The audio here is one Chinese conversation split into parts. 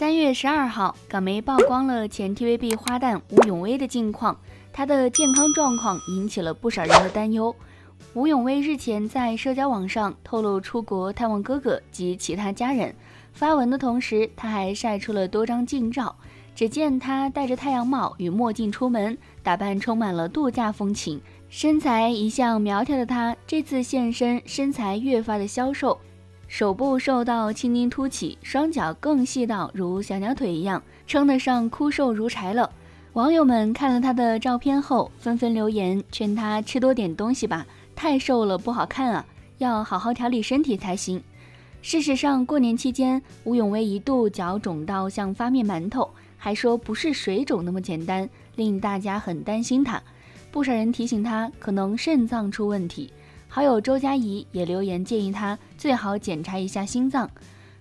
三月十二号，港媒曝光了前 TVB 花旦吴永威的近况，他的健康状况引起了不少人的担忧。吴永威日前在社交网上透露出国探望哥哥及其他家人，发文的同时，他还晒出了多张近照。只见他戴着太阳帽与墨镜出门，打扮充满了度假风情。身材一向苗条的他，这次现身，身材越发的消瘦。手部瘦到青筋凸起，双脚更细到如小鸟腿一样，称得上枯瘦如柴了。网友们看了他的照片后，纷纷留言劝他吃多点东西吧，太瘦了不好看啊，要好好调理身体才行。事实上，过年期间，吴永威一度脚肿到像发面馒头，还说不是水肿那么简单，令大家很担心他。不少人提醒他可能肾脏出问题。好友周佳怡也留言建议他最好检查一下心脏，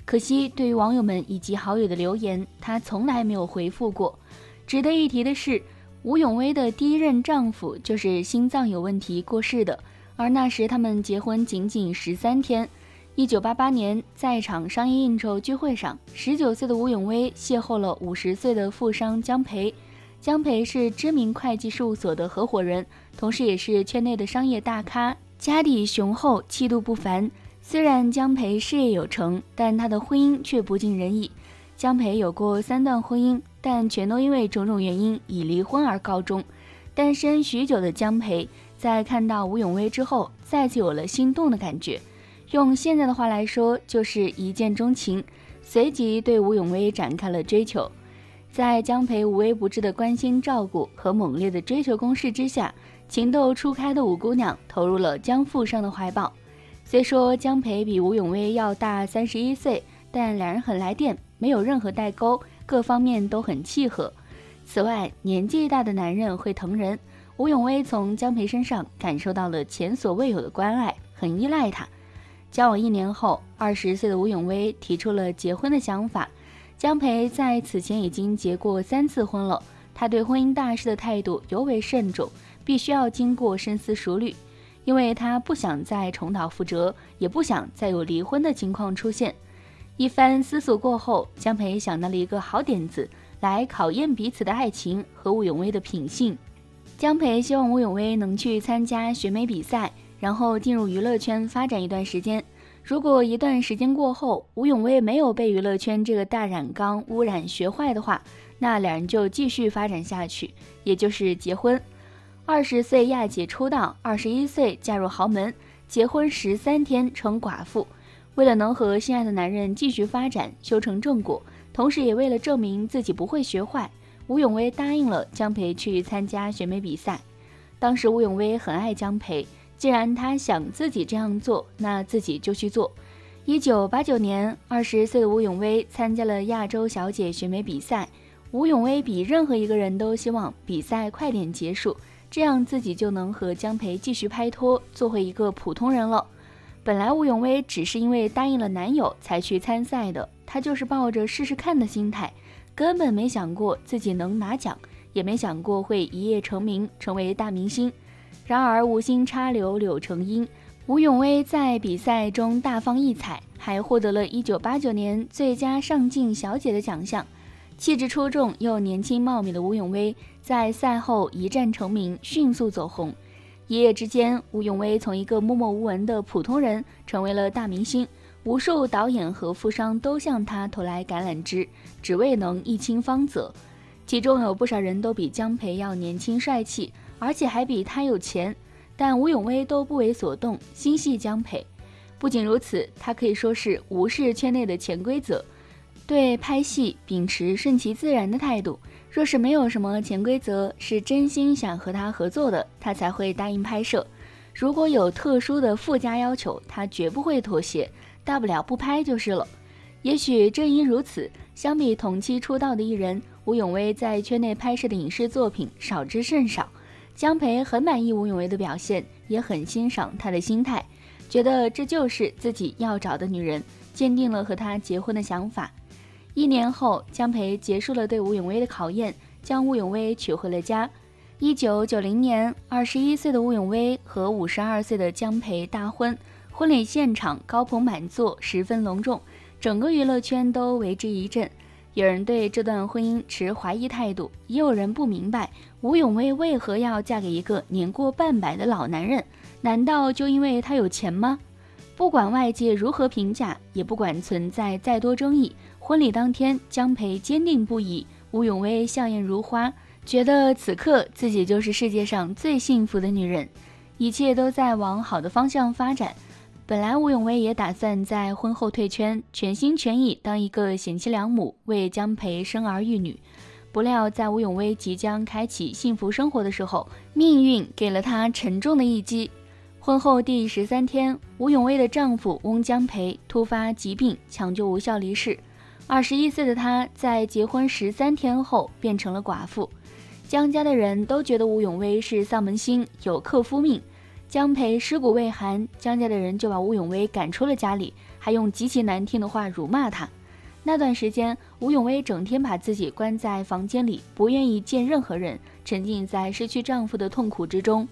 可惜对于网友们以及好友的留言，他从来没有回复过。值得一提的是，吴永威的第一任丈夫就是心脏有问题过世的，而那时他们结婚仅仅十三天。一九八八年，在一场商业应酬聚会上，十九岁的吴永威邂逅了五十岁的富商江培。江培是知名会计事务所的合伙人，同时也是圈内的商业大咖。家底雄厚，气度不凡。虽然江培事业有成，但他的婚姻却不尽人意。江培有过三段婚姻，但全都因为种种原因以离婚而告终。单身许久的江培，在看到吴永威之后，再次有了心动的感觉。用现在的话来说，就是一见钟情，随即对吴永威展开了追求。在江培无微不至的关心照顾和猛烈的追求攻势之下。情窦初开的五姑娘投入了江富商的怀抱。虽说江培比吴永威要大三十一岁，但两人很来电，没有任何代沟，各方面都很契合。此外，年纪大的男人会疼人，吴永威从江培身上感受到了前所未有的关爱，很依赖他。交往一年后，二十岁的吴永威提出了结婚的想法。江培在此前已经结过三次婚了，他对婚姻大事的态度尤为慎重。必须要经过深思熟虑，因为他不想再重蹈覆辙，也不想再有离婚的情况出现。一番思索过后，江培想到了一个好点子，来考验彼此的爱情和吴永威的品性。江培希望吴永威能去参加选美比赛，然后进入娱乐圈发展一段时间。如果一段时间过后，吴永威没有被娱乐圈这个大染缸污染学坏的话，那两人就继续发展下去，也就是结婚。二十岁亚姐出道，二十一岁嫁入豪门，结婚十三天成寡妇。为了能和心爱的男人继续发展，修成正果，同时也为了证明自己不会学坏，吴永威答应了江培去参加选美比赛。当时吴永威很爱江培，既然他想自己这样做，那自己就去做。一九八九年，二十岁的吴永威参加了亚洲小姐选美比赛。吴永威比任何一个人都希望比赛快点结束。这样自己就能和江培继续拍拖，做回一个普通人了。本来吴永威只是因为答应了男友才去参赛的，他就是抱着试试看的心态，根本没想过自己能拿奖，也没想过会一夜成名，成为大明星。然而无心插柳柳成荫，吴永威在比赛中大放异彩，还获得了一九八九年最佳上镜小姐的奖项。气质出众又年轻貌美的吴永威，在赛后一战成名，迅速走红。一夜之间，吴永威从一个默默无闻的普通人，成为了大明星。无数导演和富商都向他投来橄榄枝，只为能一清芳泽。其中有不少人都比江培要年轻帅气，而且还比他有钱，但吴永威都不为所动，心系江培。不仅如此，他可以说是无视圈内的潜规则。对拍戏秉持顺其自然的态度，若是没有什么潜规则，是真心想和他合作的，他才会答应拍摄。如果有特殊的附加要求，他绝不会妥协，大不了不拍就是了。也许正因如此，相比同期出道的艺人，吴永威在圈内拍摄的影视作品少之甚少。江培很满意吴永威的表现，也很欣赏他的心态，觉得这就是自己要找的女人，坚定了和他结婚的想法。一年后，江培结束了对吴永威的考验，将吴永威娶回了家。一九九零年，二十一岁的吴永威和五十二岁的江培大婚，婚礼现场高朋满座，十分隆重，整个娱乐圈都为之一振。有人对这段婚姻持怀疑态度，也有人不明白吴永威为何要嫁给一个年过半百的老男人？难道就因为他有钱吗？不管外界如何评价，也不管存在再多争议，婚礼当天，江培坚定不移，吴永威笑颜如花，觉得此刻自己就是世界上最幸福的女人，一切都在往好的方向发展。本来吴永威也打算在婚后退圈，全心全意当一个贤妻良母，为江培生儿育女。不料在吴永威即将开启幸福生活的时候，命运给了他沉重的一击。婚后第十三天，吴永威的丈夫翁江培突发疾病，抢救无效离世。二十一岁的她在结婚十三天后变成了寡妇。江家的人都觉得吴永威是丧门星，有克夫命。江培尸骨未寒，江家的人就把吴永威赶出了家里，还用极其难听的话辱骂他。那段时间，吴永威整天把自己关在房间里，不愿意见任何人，沉浸在失去丈夫的痛苦之中。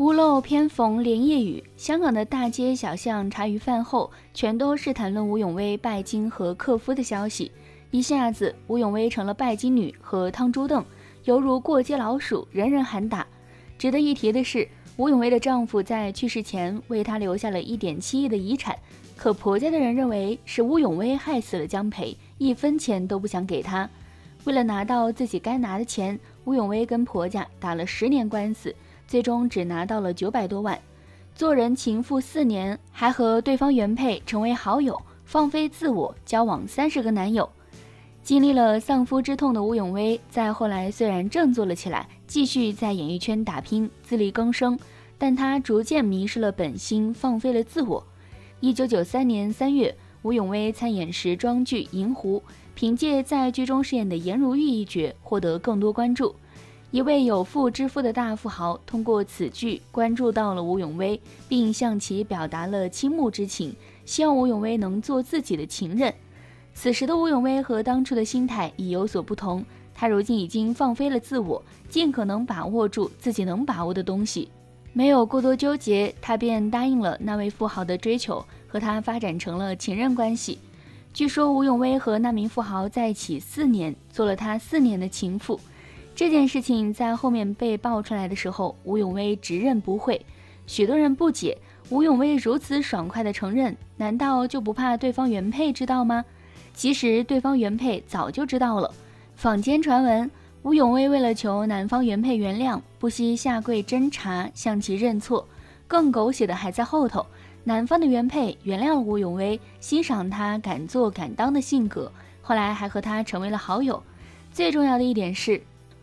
屋漏偏逢连夜雨，香港的大街小巷、茶余饭后，全都是谈论吴永威拜金和克夫的消息。一下子，吴永威成了拜金女和汤猪凳，犹如过街老鼠，人人喊打。值得一提的是。吴永威的丈夫在去世前为她留下了一点七亿的遗产，可婆家的人认为是吴永威害死了江培，一分钱都不想给他。为了拿到自己该拿的钱，吴永威跟婆家打了十年官司，最终只拿到了九百多万。做人情妇四年，还和对方原配成为好友，放飞自我，交往三十个男友。经历了丧夫之痛的吴永威，在后来虽然振作了起来，继续在演艺圈打拼，自力更生，但他逐渐迷失了本心，放飞了自我。一九九三年三月，吴永威参演时装剧《银狐》，凭借在剧中饰演的颜如玉一角，获得更多关注。一位有妇之夫的大富豪通过此剧关注到了吴永威，并向其表达了倾慕之情，希望吴永威能做自己的情人。此时的吴永威和当初的心态已有所不同，他如今已经放飞了自我，尽可能把握住自己能把握的东西，没有过多纠结，他便答应了那位富豪的追求，和他发展成了情人关系。据说吴永威和那名富豪在一起四年，做了他四年的情妇。这件事情在后面被爆出来的时候，吴永威直认不讳。许多人不解吴永威如此爽快的承认，难道就不怕对方原配知道吗？其实对方原配早就知道了。坊间传闻，吴永威为了求男方原配原谅，不惜下跪斟茶向其认错。更狗血的还在后头，男方的原配原谅了吴永威，欣赏他敢做敢当的性格，后来还和他成为了好友。最重要的一点是，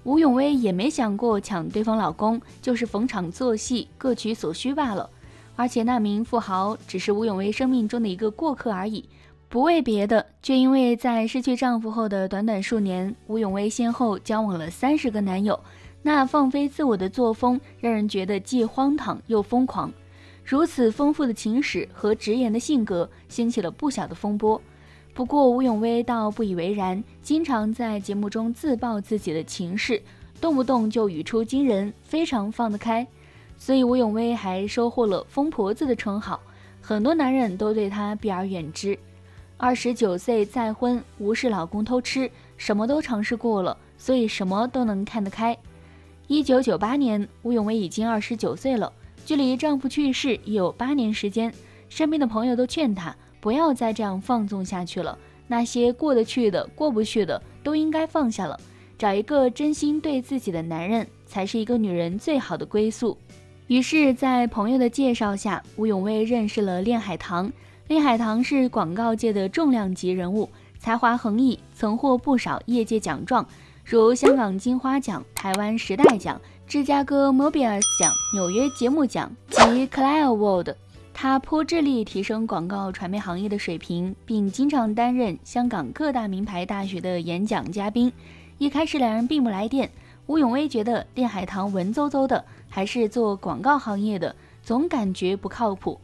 吴永威也没想过抢对方老公，就是逢场作戏，各取所需罢了。而且那名富豪只是吴永威生命中的一个过客而已。不为别的，就因为在失去丈夫后的短短数年，吴永威先后交往了三十个男友。那放飞自我的作风，让人觉得既荒唐又疯狂。如此丰富的情史和直言的性格，掀起了不小的风波。不过吴永威倒不以为然，经常在节目中自曝自己的情事，动不动就语出惊人，非常放得开。所以吴永威还收获了“疯婆子”的称号，很多男人都对她避而远之。二十九岁再婚，无视老公偷吃，什么都尝试过了，所以什么都能看得开。一九九八年，吴永威已经二十九岁了，距离丈夫去世已有八年时间。身边的朋友都劝她不要再这样放纵下去了，那些过得去的、过不去的都应该放下了，找一个真心对自己的男人，才是一个女人最好的归宿。于是，在朋友的介绍下，吴永威认识了练海棠。厉海棠是广告界的重量级人物，才华横溢，曾获不少业界奖状，如香港金花奖、台湾时代奖、芝加哥 Mobius 奖、纽约节目奖及 Clare Award。他颇致力提升广告传媒行业的水平，并经常担任香港各大名牌大学的演讲嘉宾。一开始两人并不来电，吴永威觉得练海棠文绉绉的，还是做广告行业的，总感觉不靠谱。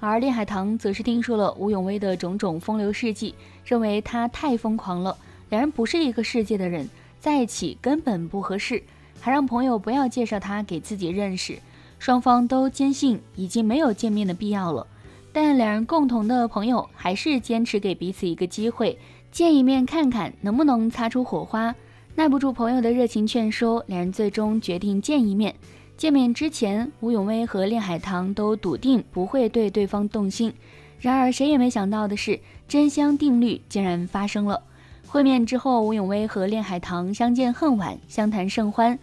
而练海棠则是听说了吴永威的种种风流事迹，认为他太疯狂了，两人不是一个世界的人，在一起根本不合适，还让朋友不要介绍他给自己认识。双方都坚信已经没有见面的必要了，但两人共同的朋友还是坚持给彼此一个机会，见一面看看能不能擦出火花。耐不住朋友的热情劝说，两人最终决定见一面。见面之前，吴永威和练海棠都笃定不会对对方动心。然而，谁也没想到的是，真香定律竟然发生了。会面之后，吴永威和练海棠相见恨晚，相谈甚欢。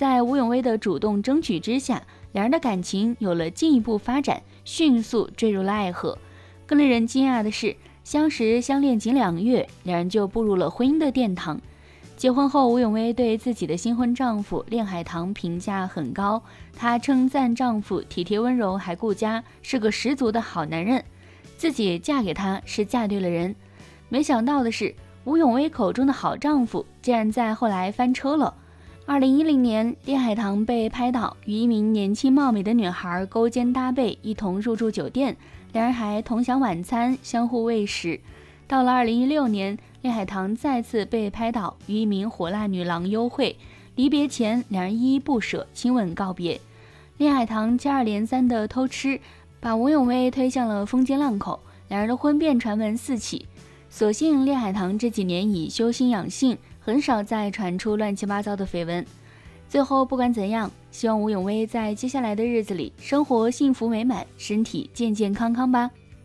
在吴永威的主动争取之下，两人的感情有了进一步发展，迅速坠入了爱河。更令人惊讶的是，相识相恋仅两月，两人就步入了婚姻的殿堂。结婚后，吴永威对自己的新婚丈夫练海棠评价很高，她称赞丈夫体贴温柔，还顾家，是个十足的好男人。自己嫁给他是嫁对了人，没想到的是，吴永威口中的好丈夫竟然在后来翻车了。二零一零年，练海棠被拍到与一名年轻貌美的女孩勾肩搭背，一同入住酒店，两人还同享晚餐，相互喂食。到了二零一六年，练海棠再次被拍到与一名火辣女郎幽会，离别前，两人依依不舍，亲吻告别。练海棠接二连三的偷吃。把吴永威推向了风尖浪口，两人的婚变传闻四起。所幸练海棠这几年已修心养性，很少再传出乱七八糟的绯闻。最后不管怎样，希望吴永威在接下来的日子里生活幸福美满，身体健健康康吧。